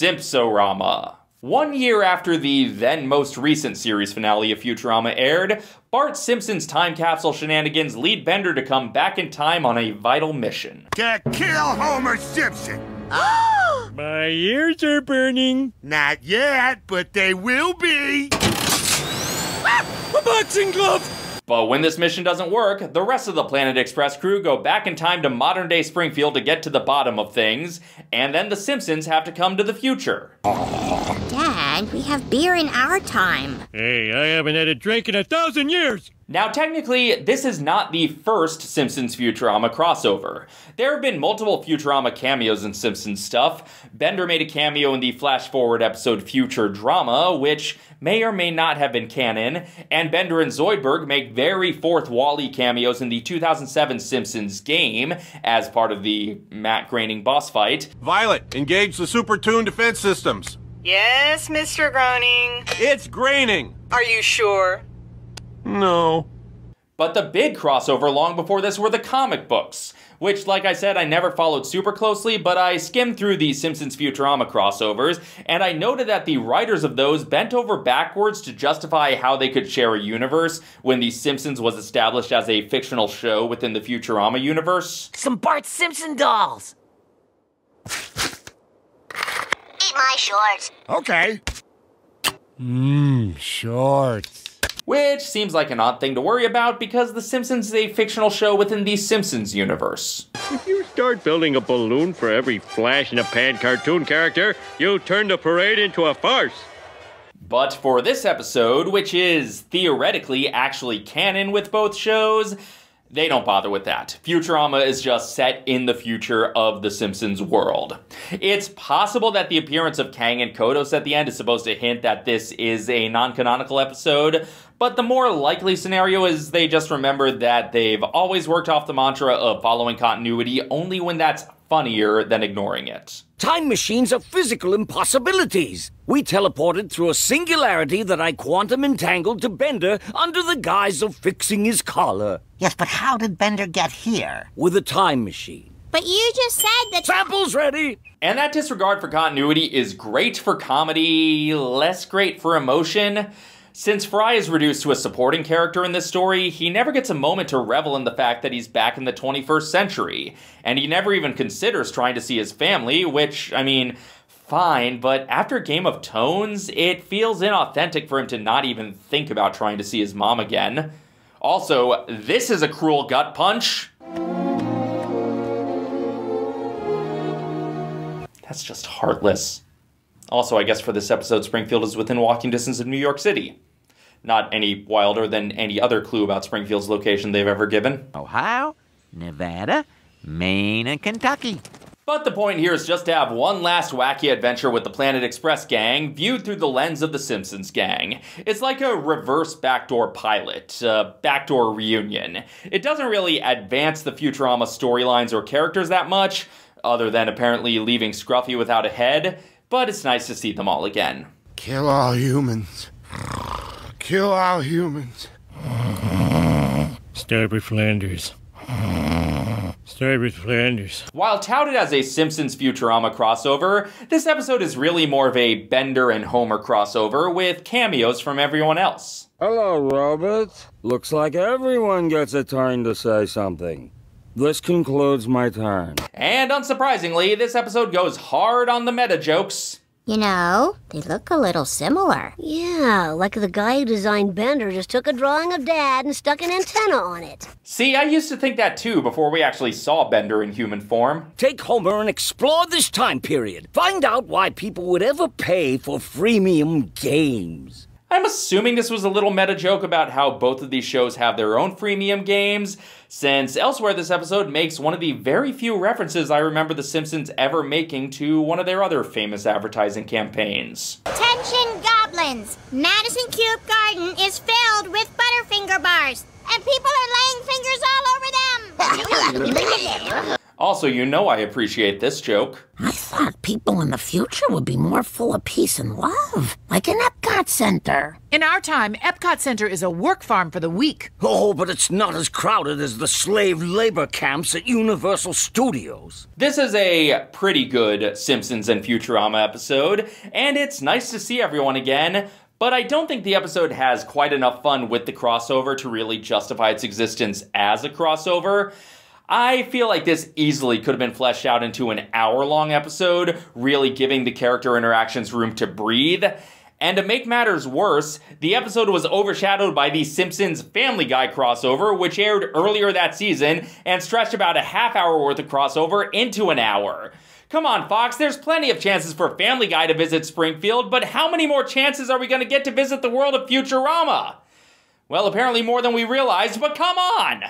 Simpsorama. One year after the then most recent series finale of Futurama aired, Bart Simpson's time capsule shenanigans lead Bender to come back in time on a vital mission. To kill Homer Simpson! My ears are burning. Not yet, but they will be! Ah! A boxing glove! But when this mission doesn't work, the rest of the Planet Express crew go back in time to modern day Springfield to get to the bottom of things, and then the Simpsons have to come to the future. Dad, we have beer in our time. Hey, I haven't had a drink in a thousand years. Now, technically, this is not the first Simpsons Futurama crossover. There have been multiple Futurama cameos in Simpsons stuff. Bender made a cameo in the flash forward episode Future Drama, which may or may not have been canon, and Bender and Zoidberg make very fourth Wally cameos in the 2007 Simpsons game as part of the Matt Groening boss fight. Violet, engage the super tuned defense systems. Yes, Mr. Groening. It's graining. Are you sure? No. But the big crossover long before this were the comic books, which, like I said, I never followed super closely, but I skimmed through the Simpsons Futurama crossovers, and I noted that the writers of those bent over backwards to justify how they could share a universe when The Simpsons was established as a fictional show within the Futurama universe. Some Bart Simpson dolls. Eat my shorts. Okay. Mmm, shorts. Which seems like an odd thing to worry about because The Simpsons is a fictional show within the Simpsons universe. If you start building a balloon for every flash in a pan cartoon character, you'll turn the parade into a farce. But for this episode, which is theoretically actually canon with both shows, they don't bother with that. Futurama is just set in the future of the Simpsons world. It's possible that the appearance of Kang and Kodos at the end is supposed to hint that this is a non canonical episode, but the more likely scenario is they just remember that they've always worked off the mantra of following continuity only when that's funnier than ignoring it. Time machines are physical impossibilities. We teleported through a singularity that I quantum entangled to Bender under the guise of fixing his collar. Yes, but how did Bender get here? With a time machine. But you just said that. Samples ready! And that disregard for continuity is great for comedy, less great for emotion. Since Fry is reduced to a supporting character in this story, he never gets a moment to revel in the fact that he's back in the 21st century, and he never even considers trying to see his family, which, I mean, fine, but after Game of Tones, it feels inauthentic for him to not even think about trying to see his mom again. Also, this is a cruel gut punch. That's just heartless. Also, I guess for this episode, Springfield is within walking distance of New York City. Not any wilder than any other clue about Springfield's location they've ever given. Ohio, Nevada, Maine, and Kentucky. But the point here is just to have one last wacky adventure with the Planet Express gang viewed through the lens of the Simpsons gang. It's like a reverse backdoor pilot, a backdoor reunion. It doesn't really advance the Futurama storylines or characters that much, other than apparently leaving Scruffy without a head, but it's nice to see them all again. Kill all humans. Kill all humans. Start with Flanders. Start with Flanders. While touted as a Simpsons Futurama crossover, this episode is really more of a Bender and Homer crossover with cameos from everyone else. Hello, Robert. Looks like everyone gets a turn to say something. This concludes my turn. And unsurprisingly, this episode goes hard on the meta jokes. You know, they look a little similar. Yeah, like the guy who designed Bender just took a drawing of Dad and stuck an antenna on it. See, I used to think that too before we actually saw Bender in human form. Take Homer and explore this time period. Find out why people would ever pay for freemium games. I'm assuming this was a little meta joke about how both of these shows have their own freemium games, since elsewhere this episode makes one of the very few references I remember The Simpsons ever making to one of their other famous advertising campaigns. Attention, goblins! Madison Cube Garden is filled with Butterfinger bars, and people are laying fingers all over them. Also, you know I appreciate this joke. I thought people in the future would be more full of peace and love, like in Epcot. Epcot Center. In our time, Epcot Center is a work farm for the weak. Oh, but it's not as crowded as the slave labor camps at Universal Studios. This is a pretty good Simpsons and Futurama episode, and it's nice to see everyone again. But I don't think the episode has quite enough fun with the crossover to really justify its existence as a crossover. I feel like this easily could have been fleshed out into an hour long episode, really giving the character interactions room to breathe. And to make matters worse, the episode was overshadowed by the Simpsons Family Guy crossover, which aired earlier that season and stretched about a half hour worth of crossover into an hour. Come on, Fox, there's plenty of chances for Family Guy to visit Springfield, but how many more chances are we going to get to visit the world of Futurama? Well, apparently more than we realized, but come on!